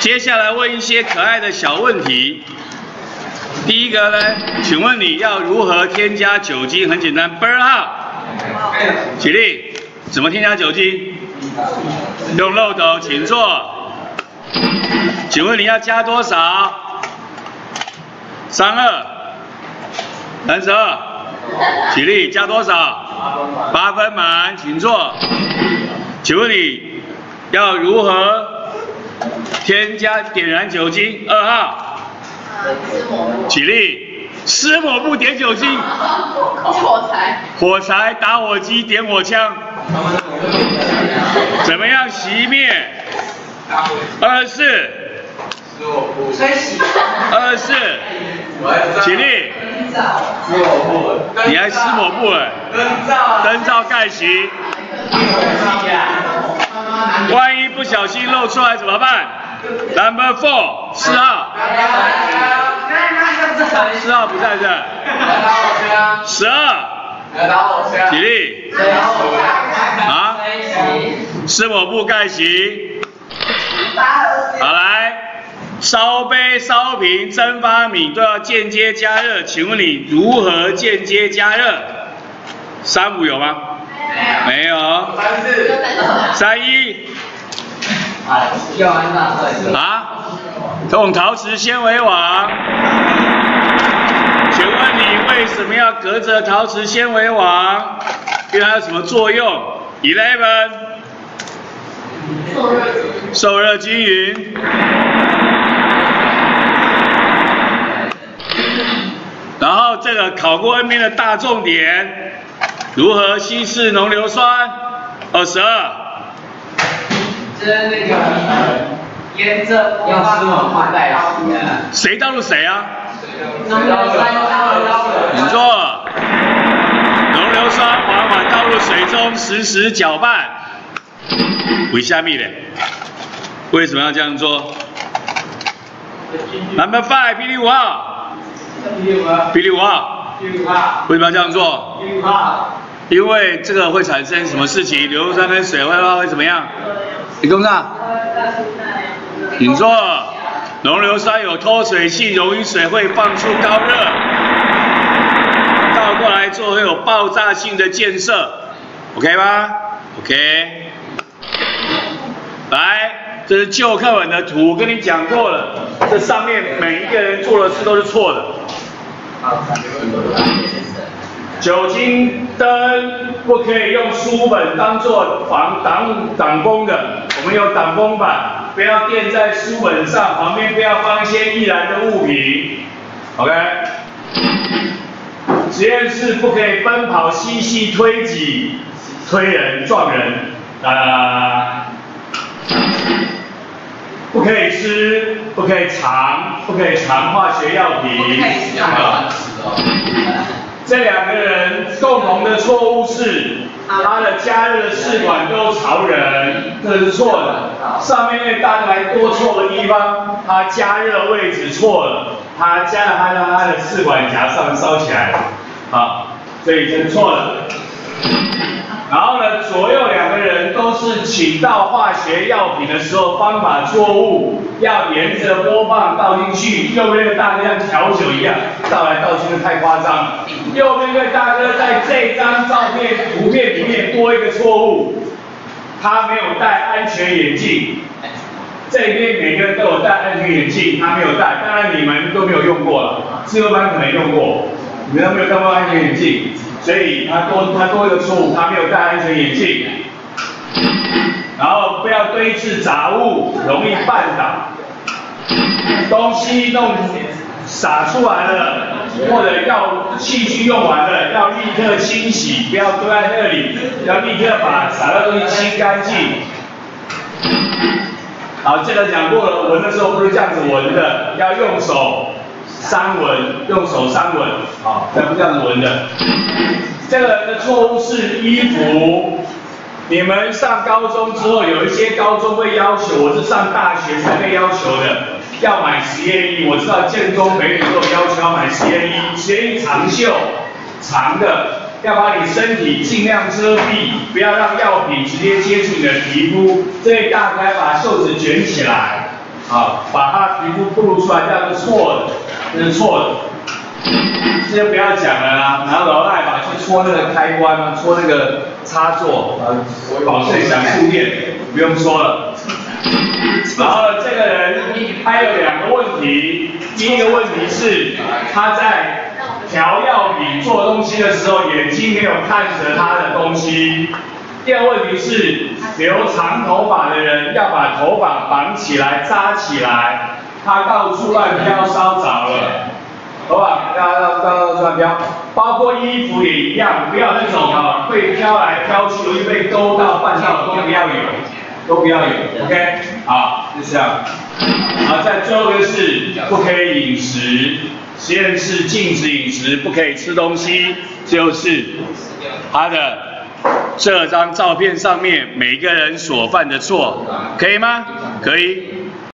接下来问一些可爱的小问题。第一个呢，请问你要如何添加酒精？很简单，burn 号。起立，怎么添加酒精？用漏斗，请坐。请问你要加多少？三二，三十二。起立，加多少？八分满，请坐。请问你要如何添加点燃酒精？二号。起立，湿抹布点酒精。火柴。火柴，打火机点火枪。怎么样熄灭？二十四。二十四。起立。湿抹布。你还湿抹布哎？灯罩。灯罩盖熄。小心漏出来怎么办？Number four，四号。四号不在这。十二。起立。啊？湿抹布盖洗。好来，烧杯、烧瓶、蒸发皿都要间接加热，请问你如何间接加热？三五有吗？没有。三四。三一。要安大啊？用陶瓷纤维网。请问你为什么要隔着陶瓷纤维网？对它有什么作用？Eleven。受热。均匀。然后这个考过 N 边的大重点，如何稀释浓硫酸？二十二。这那个沿着用湿抹布代洗的。谁倒入谁啊？浓硫酸缓缓倒入水中，实时搅拌。为下面的，为什么要这样做？Number five，霹雳五号。霹雳五号。第五号。为什么要这样做？第五号。因为这个会产生什么事情？硫硫酸跟水会会怎么样？你跟上。请坐。浓硫酸有脱水性，溶于水会放出高热。倒过来做会有爆炸性的溅射，OK 吗？OK。来，这是旧课本的图，跟你讲过了。这上面每一个人做的事都是错的。酒精灯不可以用书本当做防挡挡风的，我们有挡风板，不要垫在书本上，旁边不要放一些易燃的物品。OK。实验室不可以奔跑、嬉戏、推挤、推人、撞人，啊、不可以吃，不可以藏，不可以藏化学药品。啊这两个人共同的错误是，他的加热的试管都朝人，这是错的。上面那大概多错的地方，他加热位置错了，他加了他让他的试管夹上烧起来了，啊，所以这是错的。然后呢，左右两个人都是请到化学药品的时候方法错误，要沿着播放倒进去，右边的大哥像调酒一样倒来倒去的太夸张。右边的大哥在这张照片图片里面多一个错误，他没有戴安全眼镜。这边每个人都有戴安全眼镜，他没有戴，当然你们都没有用过了，自由班可能用过，你们都没有戴过安全眼镜。所以他多他多一个错误，他没有戴安全眼镜，然后不要堆置杂物，容易绊倒，东西弄洒出来了，或者要器具用完了，要立刻清洗，不要堆在那里，要立刻把洒的东西清干净。好，这个讲过了，闻的时候不是这样子闻的，要用手。三闻，用手三闻，好，才不这样子闻的。这个人的错误是衣服。你们上高中之后，有一些高中会要求，我是上大学才被要求的，要买实验衣。我知道建中、美女都有要求要买实验衣，实验衣长袖，长的，要把你身体尽量遮蔽，不要让药品直接接触你的皮肤。这一大概把袖子卷起来。啊，把他皮肤暴露出来，这是错的，这是错的。这些不要讲了啊，然后老赖吧去戳那个开关啊，戳那个插座，呃，保证响触电，不用说了。然后这个人他有两个问题，第一个问题是他在调药品做东西的时候，眼睛没有看着他的东西。第二个问题是留长头发的人要把头发绑起来扎起来，他到处乱飘烧着了，头发要要到处乱飘，包括衣服也一样，不要那种啊会飘来飘去容易被勾到绊到都不要有，都不要有，OK，好就这样，好在最后一个是不可以饮食，实验室禁止饮食，不可以吃东西，就是他的。这张照片上面每个人所犯的错，可以吗？可以。